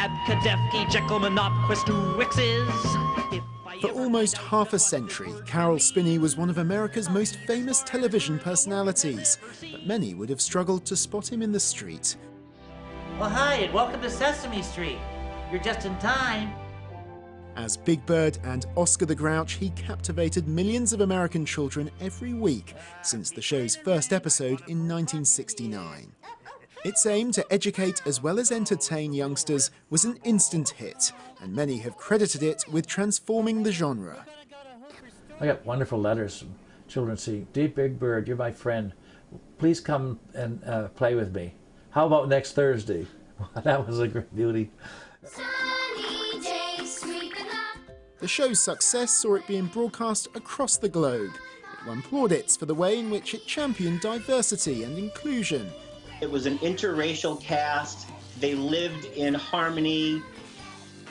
Abkadevki, Jekyll, Monopquist, Wixes. For almost half a century, Caroll Spinney was one of America's most famous television personalities, but many would have struggled to spot him in the street. Well, hi, and welcome to Sesame Street. You're just in time. As Big Bird and Oscar the Grouch, he captivated millions of American children every week since the show's first episode in 1969. Its aim to educate as well as entertain youngsters was an instant hit, and many have credited it with transforming the genre. I got wonderful letters from children saying, Dear Big Bird, you're my friend. Please come and uh, play with me. How about next Thursday? that was a great beauty. Sunny day, sweeping up. The show's success saw it being broadcast across the globe. It won plaudits for the way in which it championed diversity and inclusion. It was an interracial cast. They lived in harmony.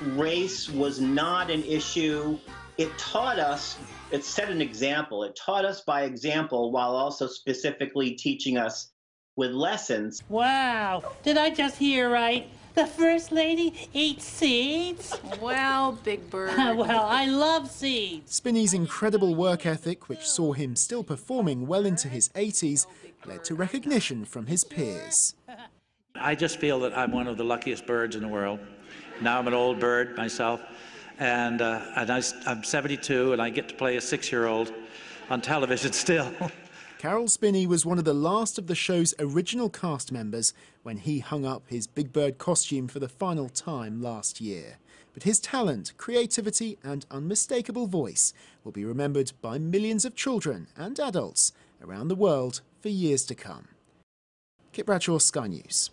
Race was not an issue. It taught us, it set an example. It taught us by example while also specifically teaching us with lessons. Wow, did I just hear right? The First Lady eats seeds? Well, Big Bird. well, I love seeds. Spinney's incredible work ethic, which saw him still performing well into his 80s, led to recognition from his peers. I just feel that I'm one of the luckiest birds in the world. Now I'm an old bird myself, and, uh, and I, am 72, and I get to play a six-year-old on television still. Caroll Spinney was one of the last of the show's original cast members when he hung up his Big Bird costume for the final time last year. But his talent, creativity, and unmistakable voice will be remembered by millions of children and adults around the world for years to come. Kit Bradshaw, Sky News.